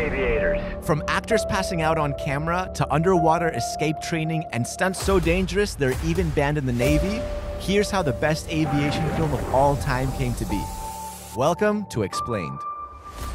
aviators. From actors passing out on camera to underwater escape training and stunts so dangerous they're even banned in the Navy, here's how the best aviation film of all time came to be. Welcome to Xplained.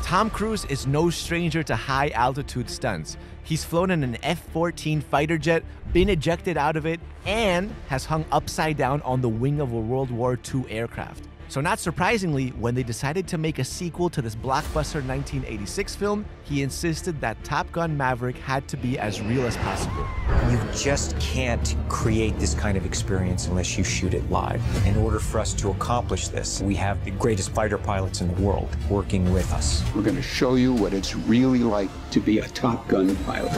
Tom Cruise is no stranger to high altitude stunts. He's flown in an F 14 fighter jet, been ejected out of it, and has hung upside down on the wing of a World War II aircraft. So, not surprisingly, when they decided to make a sequel to this blockbuster 1986 film, he insisted that Top Gun Maverick had to be as real as possible. You just can't create this kind of experience unless you shoot it live. In order for us to accomplish this, we have the greatest fighter pilots in the world working with us. We're going to show you what it's really like to be a Top Gun pilot.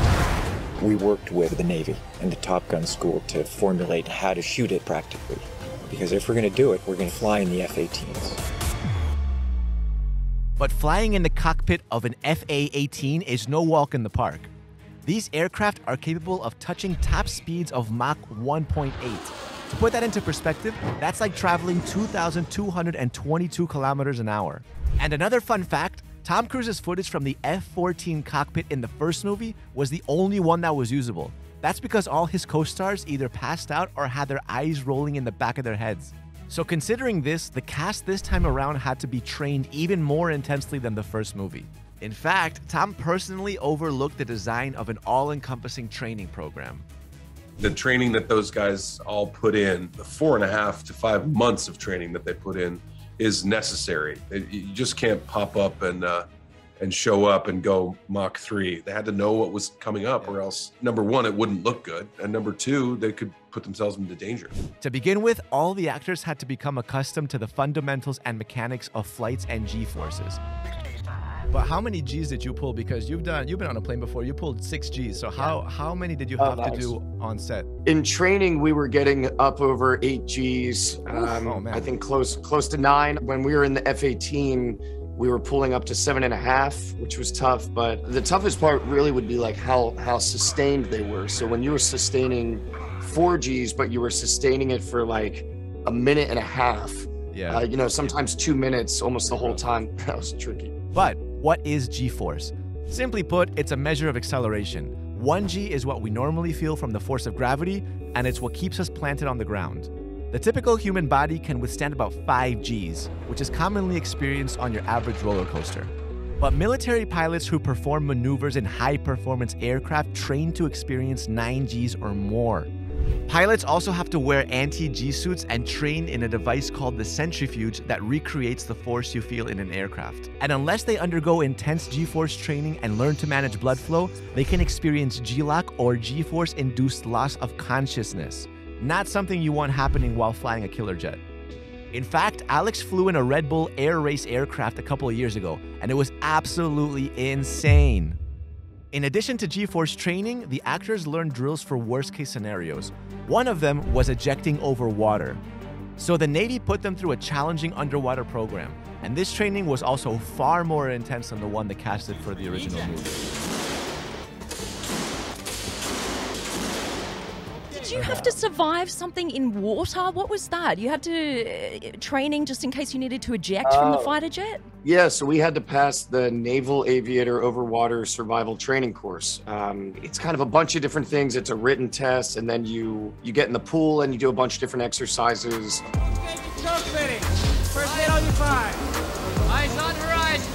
We worked with the Navy and the Top Gun school to formulate how to shoot it practically. Because if we're going to do it, we're going to fly in the F 18s. But flying in the cockpit of an FA 18 is no walk in the park. These aircraft are capable of touching top speeds of Mach 1.8. To put that into perspective, that's like traveling 2,222 kilometers an hour. And another fun fact Tom Cruise's footage from the F 14 cockpit in the first movie was the only one that was usable. That's because all his co stars either passed out or had their eyes rolling in the back of their heads. So, considering this, the cast this time around had to be trained even more intensely than the first movie. In fact, Tom personally overlooked the design of an all encompassing training program. The training that those guys all put in, the four and a half to five months of training that they put in, is necessary. You just can't pop up and uh, and show up and go Mach 3. They had to know what was coming up, or else, number one, it wouldn't look good. And number two, they could put themselves into danger. To begin with, all the actors had to become accustomed to the fundamentals and mechanics of flights and G forces. But how many G's did you pull? Because you've done, you've been on a plane before. You pulled six G's. So how how many did you Oh, have to do on set? In training, we were getting up over eight Gs. Um, Oh, man. I think close close to nine. When we were in the F-18, we were pulling up to seven and a half, which was tough. But the toughest part really would be like how how sustained they were. So when you were sustaining four Gs, but you were sustaining it for like a minute and a half. Yeah. Uh, you know, sometimes two minutes, almost the whole time. That was tricky. But what is G force? Simply put, it's a measure of acceleration. 1g is what we normally feel from the force of gravity, and it's what keeps us planted on the ground. The typical human body can withstand about 5 Gs, which is commonly experienced on your average roller coaster. But military pilots who perform maneuvers in high performance aircraft train to experience 9 Gs or more. Pilots also have to wear anti G suits and train in a device called the centrifuge that recreates the force you feel in an aircraft. And unless they undergo intense G force training and learn to manage blood flow, they can experience G-LOC or G force induced loss of consciousness. Not something you want happening while flying a killer jet. In fact, Alex flew in a Red Bull Air Race aircraft a couple of years ago, and it was absolutely insane. In addition to G Force training, the actors learned drills for worst case scenarios. One of them was ejecting over water. So the Navy put them through a challenging underwater program, and this training was also far more intense than the one they casted for the original movie. Did you have to survive something in water? What was that? You had to uh, training just in case you needed to eject from the Oh. fighter jet? Yeah, so we had to pass the Naval Aviator Overwater Survival Training course. Um, it's kind of a bunch of different things. It's a written test, and then you you get in the pool and you do a bunch of different exercises. Choke fitting. First aid on your five. Eyes on horizon.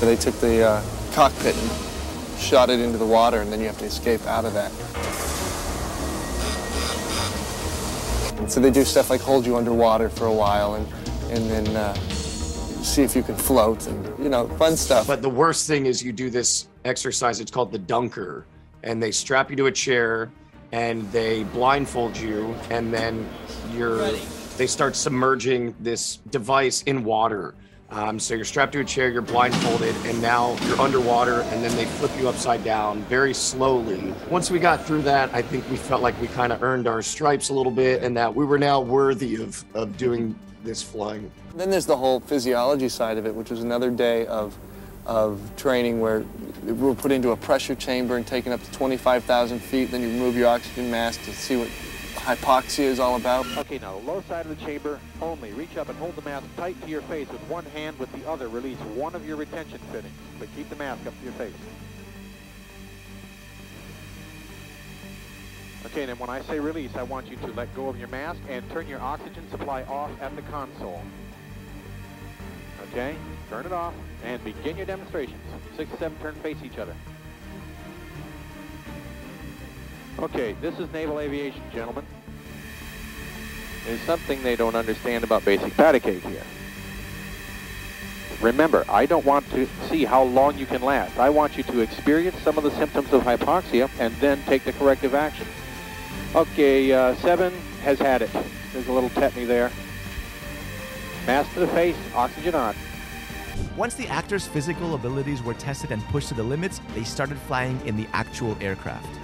They took the uh, cockpit and shot it into the water, and then you have to escape out of that. And so they do stuff like hold you underwater for a while and, and then uh, see if you can float and, you know, fun stuff. But the worst thing is you do this exercise. It's called the dunker, and they strap you to a chair and they blindfold you, and then you're they start submerging this device in water. Um, so you're strapped to a chair, you're blindfolded, and now you're underwater, and then they flip you upside down very slowly. Once we got through that, I think we felt like we kind of earned our stripes a little bit, and that we were now worthy of of doing this flying. Then there's the whole physiology side of it, which was another day of, of training where we're put into a pressure chamber and taken up to 25,000 feet. Then you remove your oxygen mask to see what hypoxia is all about. Okay, now the low side of the chamber only. Reach up and hold the mask tight to your face with one hand. With the other, release one of your retention fittings, but keep the mask up to your face. Okay, then when I say release, I want you to let go of your mask and turn your oxygen supply off at the console. Okay, turn it off and begin your demonstrations. Six seven turn face each other. Okay, this is naval aviation, gentlemen. There's something they don't understand about basic Paracate here. Remember, I don't want to see how long you can last. I want you to experience some of the symptoms of hypoxia and then take the corrective action. Okay, uh, seven has had it. There's a little tetany there. Mask to the face, oxygen on. Once the actors' physical abilities were tested and pushed to the limits, they started flying in the actual aircraft.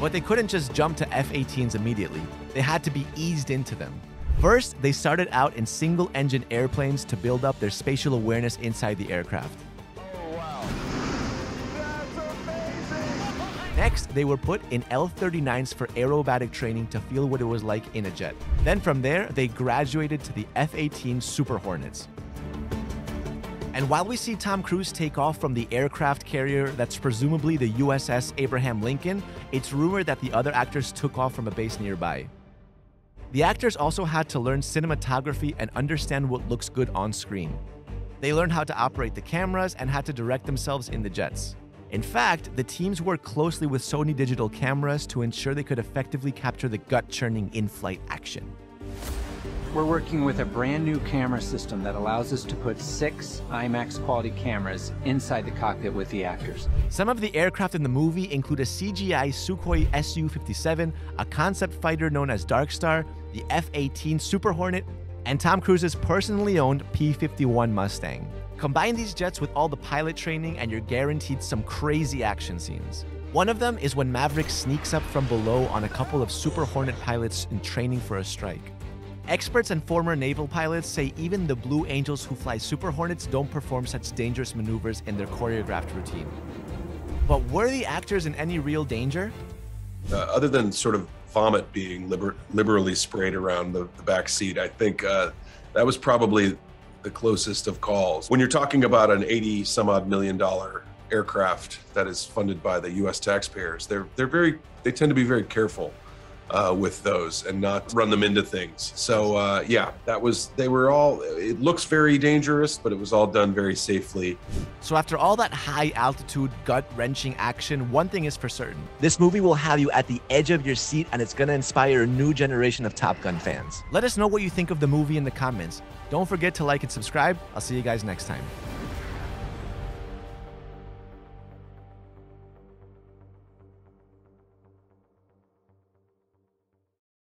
But they couldn't just jump to F 18s immediately, they had to be eased into them. First, they started out in single engine airplanes to build up their spatial awareness inside the aircraft. Next, they were put in L-39s for aerobatic training to feel what it was like in a jet. Then from there, they graduated to the F-18 Super Hornets. And while we see Tom Cruise take off from the aircraft carrier that's presumably the USS Abraham Lincoln, it's rumored that the other actors took off from a base nearby. The actors also had to learn cinematography and understand what looks good on screen. They learned how to operate the cameras and had to direct themselves in the jets. In fact, the teams worked closely with Sony digital cameras to ensure they could effectively capture the gut churning in flight action. We're working with a brand new camera system that allows us to put six IMAX quality cameras inside the cockpit with the actors. Some of the aircraft in the movie include a CGI Sukhoi Su 57, a concept fighter known as Darkstar, the F 18 Super Hornet, and Tom Cruise's personally owned P 51 Mustang. Combine these jets with all the pilot training, and you're guaranteed some crazy action scenes. One of them is when Maverick sneaks up from below on a couple of Super Hornet pilots in training for a strike. Experts and former naval pilots say even the Blue Angels who fly Super Hornets don't perform such dangerous maneuvers in their choreographed routine. But were the actors in any real danger? Uh, other than sort of vomit being liber- liberally sprayed around the, the back seat, I think uh, that was probably the closest of calls. When you're talking about an 80 some odd million dollar aircraft that is funded by the US taxpayers, they're they're very they tend to be very careful uh, with those and not run them into things. So uh, yeah, that was they were all. It looks very dangerous, but it was all done very safely. So after all that high altitude, gut wrenching action, one thing is for certain: this movie will have you at the edge of your seat, and it's gonna inspire a new generation of Top Gun fans. Let us know what you think of the movie in the comments. Don't forget to like and subscribe. I'll see you guys next time.